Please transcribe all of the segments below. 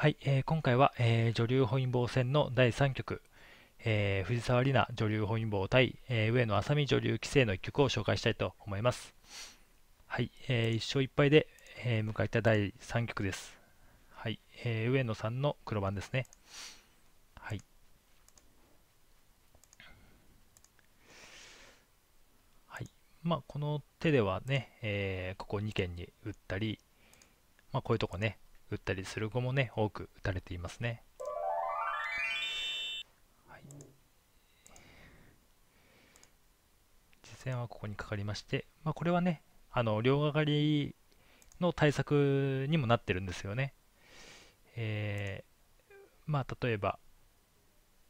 はい、えー、今回は、えー、女流本因坊戦の第3局、えー、藤沢里奈女流本因坊対、えー、上野愛咲美女流棋聖の一局を紹介したいと思います。はい、えー、1勝1敗で、えー、迎えた第3局です。はい、えー、上野さんの黒番ですね。はい。はい。まあ、この手ではね、えー、ここ2件に打ったり、まあ、こういうとこね、打ったりする碁もね、多く打たれていますね。はい、実戦はここにかかりまして、まあ、これはね、あの両がかりの対策にもなってるんですよね。えー、まあ、例えば、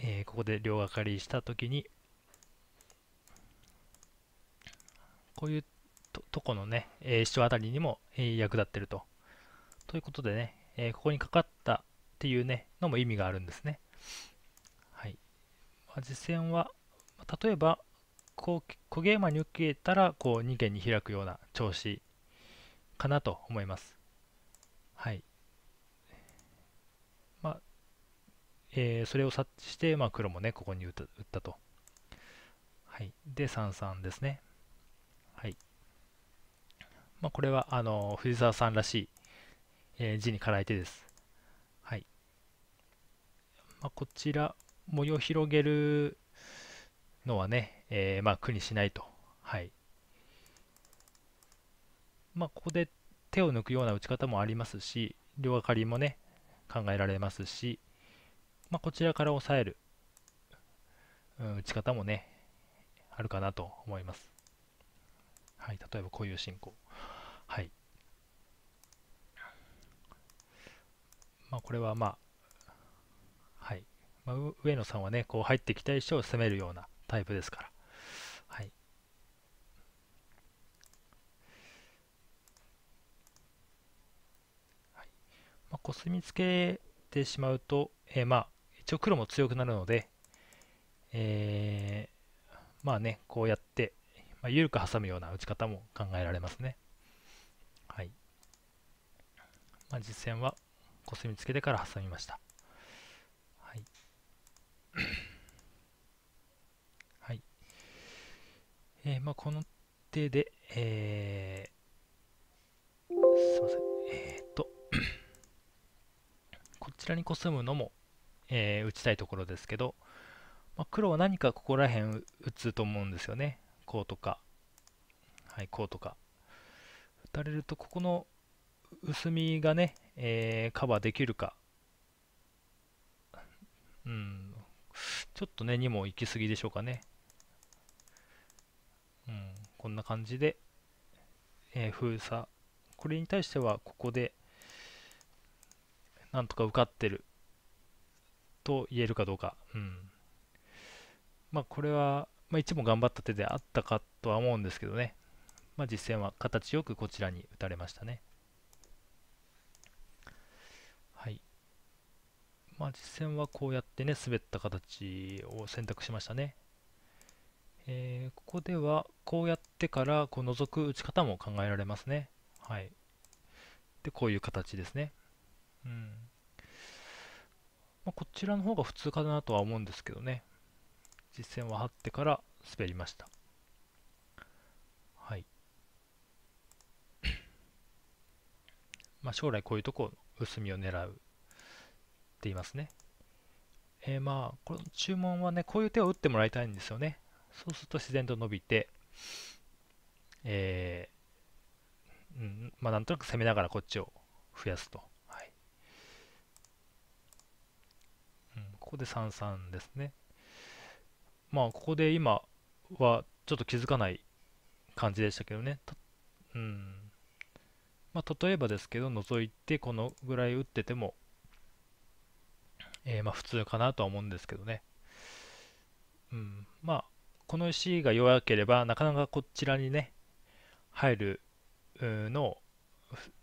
えー、ここで両がかりしたときに、こういうととこのね、えー、主張あたりにも、えー、役立ってると。ということでね、えー、ここにかかったっていうね、のも意味があるんですね。はい。まあ、実戦は、例えば、こう、小ゲーマに受けたら、こう、2件に開くような調子かなと思います。はい。まあ、えー、それを察知して、まあ、黒もね、ここに打った打ったと。はい。で、3、3ですね。はい。まあ、これは、あの、藤沢さんらしい、え、字にからい手です。はい。まあ、こちら、模様広げるのはね、えー、まあ苦にしないと。はい。まあ、ここで手を抜くような打ち方もありますし、両がかりもね、考えられますし、まあ、こちらから押さえる、うん、打ち方もね、あるかなと思います。はい、例えばこういう進行。はい。まあ、これはまあ、はい。まあ、上野さんはね、こう入ってきた石を攻めるようなタイプですから。はい。はいまあ、コスミつけてしまうと、えー、まあ、一応黒も強くなるので、えー、まあね、こうやって、まあ、緩く挟むような打ち方も考えられますね。はい。まあ、実戦はコスミつけてから挟みました。はい。はい。えー、まあ、この手で、えー、すいません。えー、っと、こちらにコスむのも、えー、打ちたいところですけど、まあ、黒は何かここら辺打つと思うんですよね。こうとか、はい、こうとか。打たれると、ここの薄みがね、えー、カバーできるか。うん。ちょっとね、にも行き過ぎでしょうかね。うん。こんな感じで、えー、封鎖。これに対しては、ここで、なんとか受かってると言えるかどうか。うん。まあ、これは、まあ、一も頑張った手であったかとは思うんですけどね。まあ、実戦は形よくこちらに打たれましたね。まあ、実戦はこうやってね、滑った形を選択しましたね。えー、ここではこうやってからこう覗く打ち方も考えられますね。はい。で、こういう形ですね。うん。まあ、こちらの方が普通かなとは思うんですけどね。実戦は張ってから滑りました。はい。まあ将来こういうとこ薄みを狙うっていますね。えー、まあ、この注文はね、こういう手を打ってもらいたいんですよね。そうすると自然と伸びて、えー、うん、まあ、なんとなく攻めながらこっちを増やすと。はい。うん、ここで33ですね。まあ、ここで今はちょっと気づかない感じでしたけどね。うん。まあ、例えばですけど、覗いてこのぐらい打ってても、えー、まあ普通かなとは思うんですけどね。うん、まあ、この石が弱ければ、なかなかこちらにね、入るのを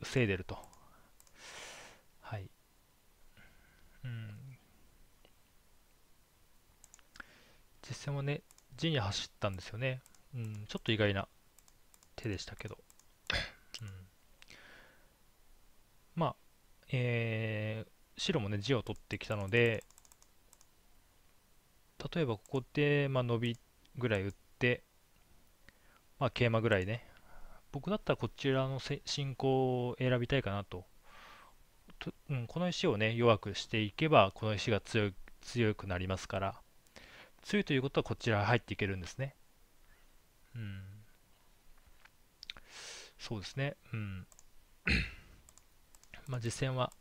防いでると。はい。うん。実戦もね、陣に走ったんですよね。うん、ちょっと意外な手でしたけど。うん、まあ、えー、白もね地を取ってきたので例えばここで、まあ、ノビぐらい打って、まあ、桂馬ぐらいね。僕だったらこちらの進行を選びたいかなと。と、うん、この石をね弱くしていけばこの石が強強くなりますから。強いということはこちら入っていけるんですね。うん。そうですね。うん。まあ実戦は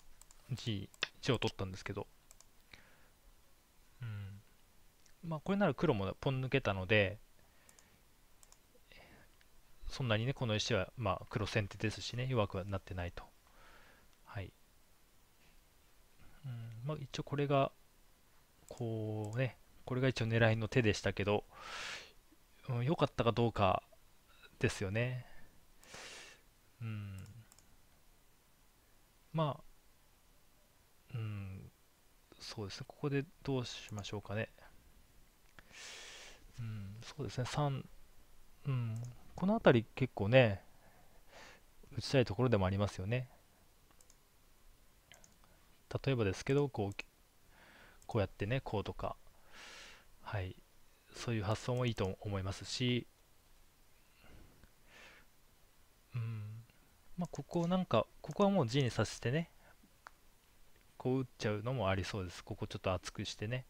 G, G を取ったんですけど。うん。まあこれなら黒もポン抜けたのでそんなにねこの石はまあ黒先手ですしね弱くはなってないと。はい。うん。まあ一応これがこうねこれが一応狙いの手でしたけど良、うん、かったかどうかですよね。うん。まあそうですね。ここでどうしましょうかね。うんそうですね。3うんこの辺り結構ね打ちたいところでもありますよね。例えばですけどこうこうやってねこうとかはいそういう発想もいいと思いますしうんまあここなんかここはもう G にさせてねこう打っちゃうのもありそうですここちょっと厚くしてね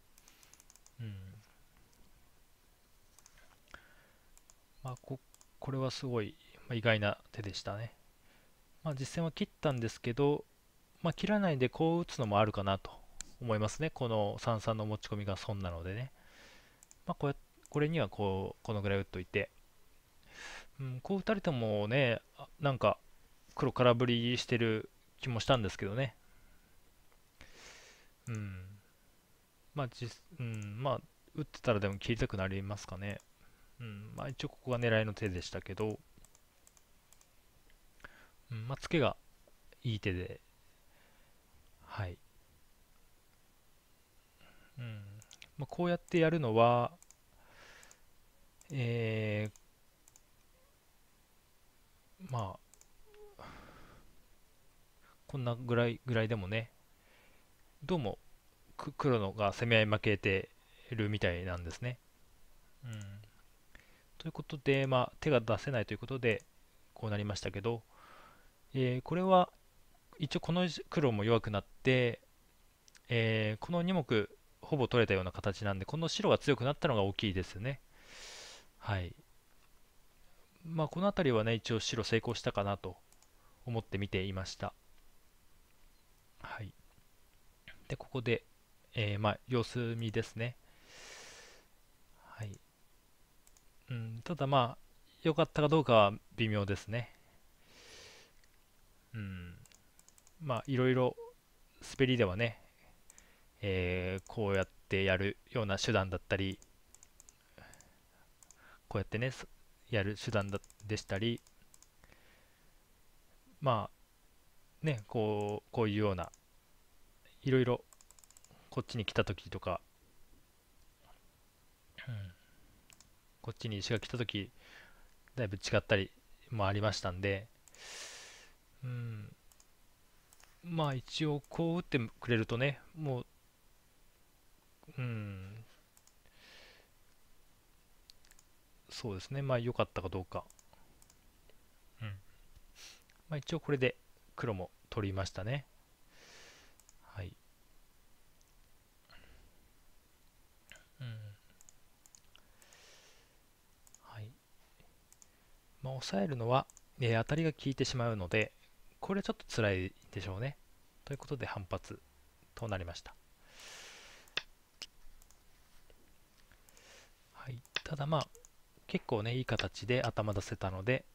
うんまあここれはすごい、意外な手でしたね。まあ、実戦は切ったんですけど、まあ、切らないでこう打つのもあるかなと思いますね。この三々の持ち込みが損なのでね。まあ、こうやこれにはこうこのぐらい打っといて、うん、こう打たれてもね、なんか黒空振りしてる気もしたんですけどね。うん。まあ、実うん、まあ、打ってたらでも切りたくなりますかね。うん、まあ一応ここが狙いの手でしたけど、うん、まあツケがいい手で、はい。うん、まあ、こうやってやるのは、えー、まあ、こんなぐらいぐらいでもね、どうも黒のが攻め合い負けてるみたいなんですね。うん。ということで、まあ、手が出せないということで、こうなりましたけど、えー、これは一応この黒も弱くなって、えー、この2目ほぼ取れたような形なんで、この白が強くなったのが大きいですね。はい。まあ、この辺りはね、一応白成功したかなと思って見ていました。はい。で、ここで、えー、まあ、様子見ですね。はい。うん、ただまあ、良かったかどうかは微妙ですね。うん。まあ、いろいろ滑りではね、えー、こうやってやるような手段だったり、こうやってね、やる手段だでしたり、まあ、ね、こう、こういうような、いろいろ、こっちに来た時とか、うん、こっちに石が来た時だいぶ違ったりもありましたんで。うん。まあ一応こう打ってくれるとねもううん。そうですね。まあ良かったかどうか。うん。まあ一応これで黒も取りましたねはいまあ、抑えるのは、えー、当たりが効いてしまうので、これちょっと辛いでしょうね。ということで反発となりました。はい、ただまあ、結構ね、いい形で頭出せたので、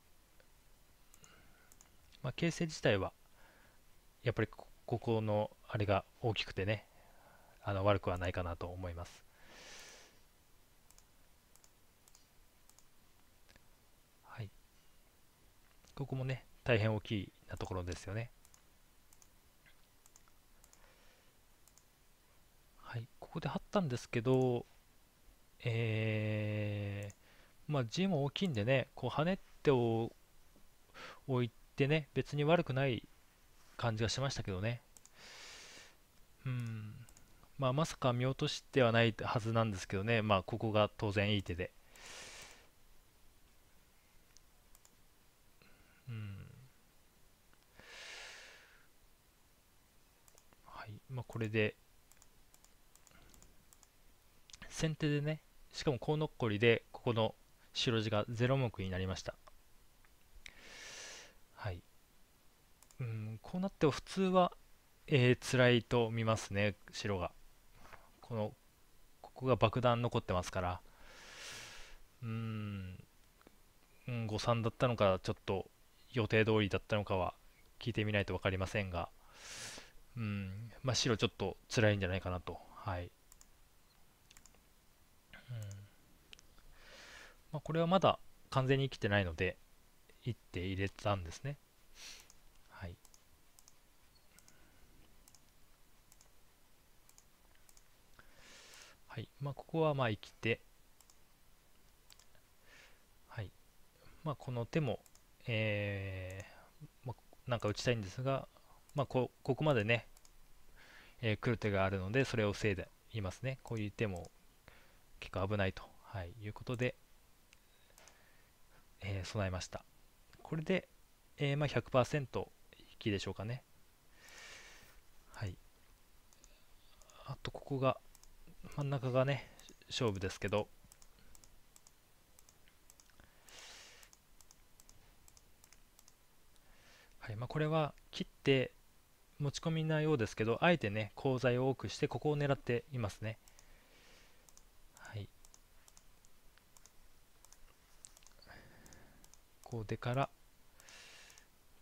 まあ、形勢自体は、やっぱりここのあれが大きくてね、あの悪くはないかなと思います。ここもね、大変大きいなところですよね。はい、ここで貼ったんですけど、えー、まあ G も大きいんでね、こう跳ねておいてね、別に悪くない感じがしましたけどね。うん。まあ、まさか見落としてはないはずなんですけどね。まあ、ここが当然いい手で。うん。はい。まあ、これで、先手でね、しかもコウノッコリで、ここの白地が0目になりました。はい。うん、こうなっても普通は、えー、辛いと見ますね、白が。この、ここが爆弾残ってますから。うーん、うん、誤算だったのか、ちょっと予定通りだったのかは聞いてみないと分かりませんが、うん、まあ、白ちょっと辛いんじゃないかなと。はい。うんまあ、これはまだ完全に生きてないので、一手入れたんですね。はい。はい。まあ、ここはまあ生きて、はい。まあ、この手も、えー、まあ、なんか打ちたいんですが、まあ、こここまでね、えー、来る手があるので、それを防いでいますね。こういう手も結構危ないと、はい、いうことで、えー、備えました。これで、えー、まあ100%引きでしょうかね。はい。あと、ここが、真ん中がね、勝負ですけど、はいまあ、これは切って持ち込みなようですけど、あえてね、鋼材を多くして、ここを狙っていますね。はい。こうでから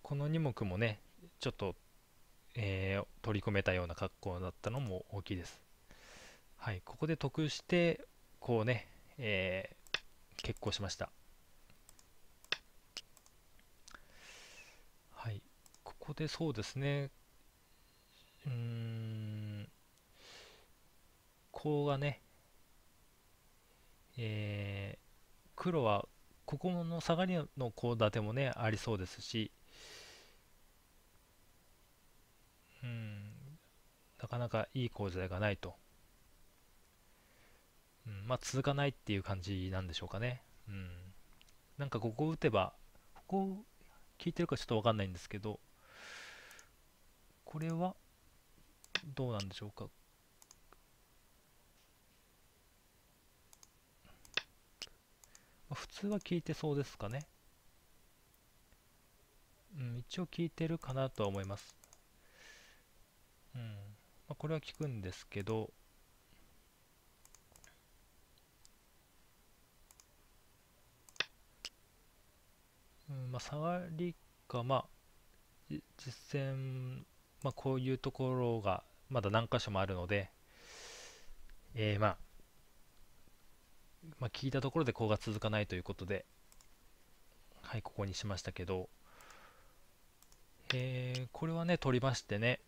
この2目もねちょっと、えー、取り込めたような格好だったのも大きいです。はい。ここで得してこうね、えー、結構しました。はい。ここでそうですねうーん。こうがねえー、黒はここの下がりのコーダテもねありそうですしうん。なかなかいい講座がないと、うん、まあ続かないっていう感じなんでしょうかね。うん。なんかここ打てばここ聞いてるかちょっとわかんないんですけどこれはどうなんでしょうか？普通は聞いてそうですかね。うん、一応聞いてるかなとは思います。うん。まあ、これは聞くんですけど、うん、まあ、下がりか、まあ、実戦、まあ、こういうところがまだ何箇所もあるので、えー、まあ、まあ、聞いたところでこうが続かないということで、はい、ここにしましたけど、えー、これはね、取りましてね、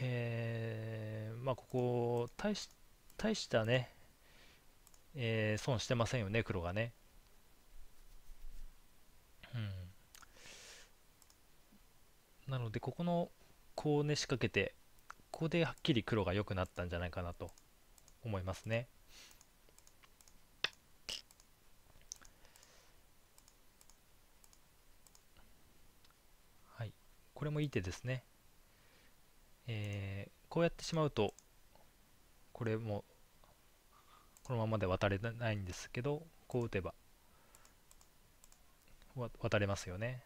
えー、まあ、ここ、大し大したね、えー、損してませんよね、黒がね。うん。なので、ここの、こうね、仕掛けて、ここではっきり黒が良くなったんじゃないかなと思いますね。はいこれもいい手ですね。えー、こうやってしまうと、これも、このままで渡れないんですけど、こう打てば、渡れますよね。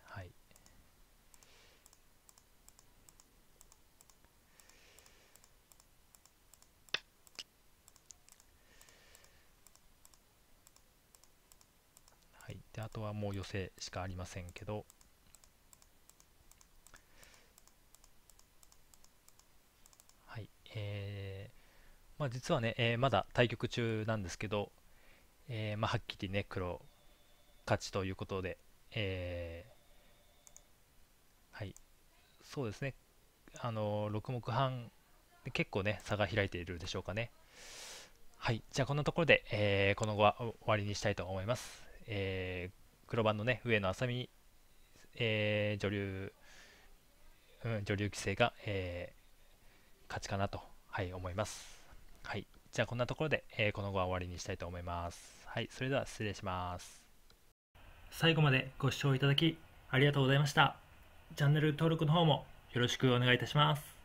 はい。であとはもう寄せしかありませんけど、はいえー、まあ、実はね、えー、まだ対局中なんですけど、えー、まあ、はっきりね、黒勝ちということで、えはい、そうですね、あの6目半、結構ね、差が開いているでしょうかね。はい、じゃあこんなところで、えこの後は終わりにしたいと思います。え黒番のね、上野愛美、え女流、うん、女流棋聖が、えー勝ちかなとはい、思います。はい。じゃあこんなところで、えー、この後は終わりにしたいと思います。はい、それでは失礼します。最後までご視聴いただきありがとうございました。チャンネル登録の方もよろしくお願いいたします。